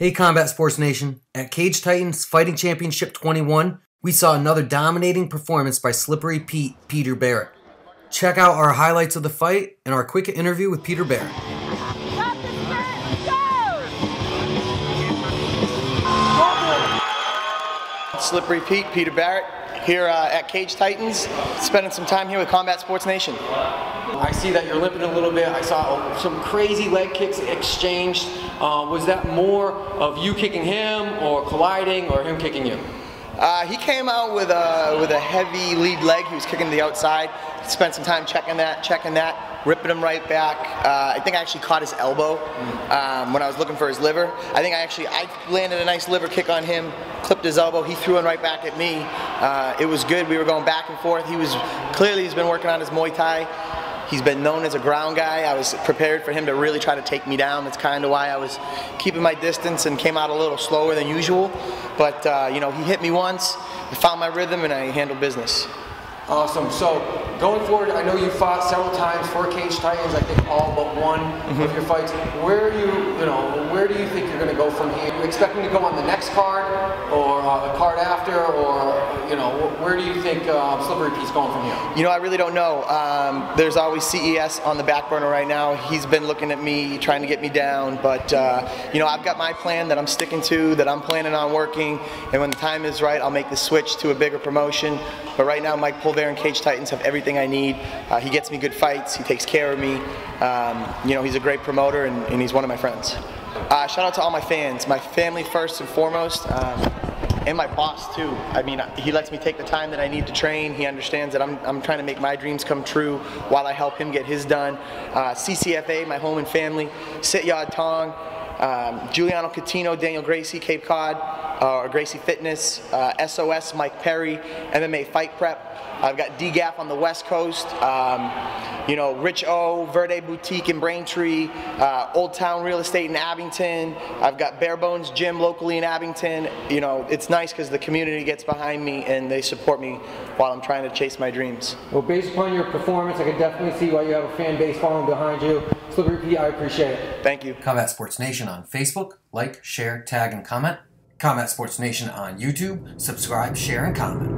Hey, Combat Sports Nation. At Cage Titans Fighting Championship 21, we saw another dominating performance by Slippery Pete Peter Barrett. Check out our highlights of the fight and our quick interview with Peter Barrett. Slippery Pete, Peter Barrett, here uh, at Cage Titans, spending some time here with Combat Sports Nation. I see that you're limping a little bit. I saw some crazy leg kicks exchanged. Uh, was that more of you kicking him, or colliding, or him kicking you? Uh, he came out with a with a heavy lead leg. He was kicking to the outside. Spent some time checking that, checking that, ripping him right back. Uh, I think I actually caught his elbow um, when I was looking for his liver. I think I actually I landed a nice liver kick on him, clipped his elbow. He threw one right back at me. Uh, it was good. We were going back and forth. He was clearly he's been working on his Muay Thai. He's been known as a ground guy. I was prepared for him to really try to take me down. That's kind of why I was keeping my distance and came out a little slower than usual. But, uh, you know, he hit me once, I found my rhythm, and I handled business. Awesome. So going forward, I know you fought several times for Cage Titans. I think all but one mm-hmm. of your fights. Where are you, you know, where do you think you're going to go from here? Are you expecting to go on the next card, or uh, the card after, or you know, where do you think uh, Slippery Pete's going from here? You know, I really don't know. Um, there's always CES on the back burner right now. He's been looking at me, trying to get me down, but uh, you know, I've got my plan that I'm sticking to, that I'm planning on working, and when the time is right, I'll make the switch to a bigger promotion. But right now, Mike Pulver and Cage Titans have everything I need. Uh, he gets me good fights. He takes care of me. Um, you know, he's a great promoter and, and he's one of my friends. Uh, shout out to all my fans, my family first and foremost, um, and my boss too. I mean, he lets me take the time that I need to train. He understands that I'm, I'm trying to make my dreams come true while I help him get his done. Uh, CCFA, my home and family, Sityodtong, um, Giuliano Catino, Daniel Gracie, Cape Cod, uh, Gracie Fitness, uh, SOS, Mike Perry, MMA Fight Prep. I've got DGAF on the West Coast, um, you know, Rich O, Verde Boutique in Braintree, uh, Old Town Real Estate in Abington. I've got Bare Bones Gym locally in Abington. You know, it's nice because the community gets behind me and they support me while I'm trying to chase my dreams. Well, based upon your performance, I can definitely see why you have a fan base following behind you. Slippery Pete, I appreciate it. Thank you. Combat Sports Nation on Facebook. Like, share, tag, and comment. Combat Sports Nation on YouTube. Subscribe, share, and comment.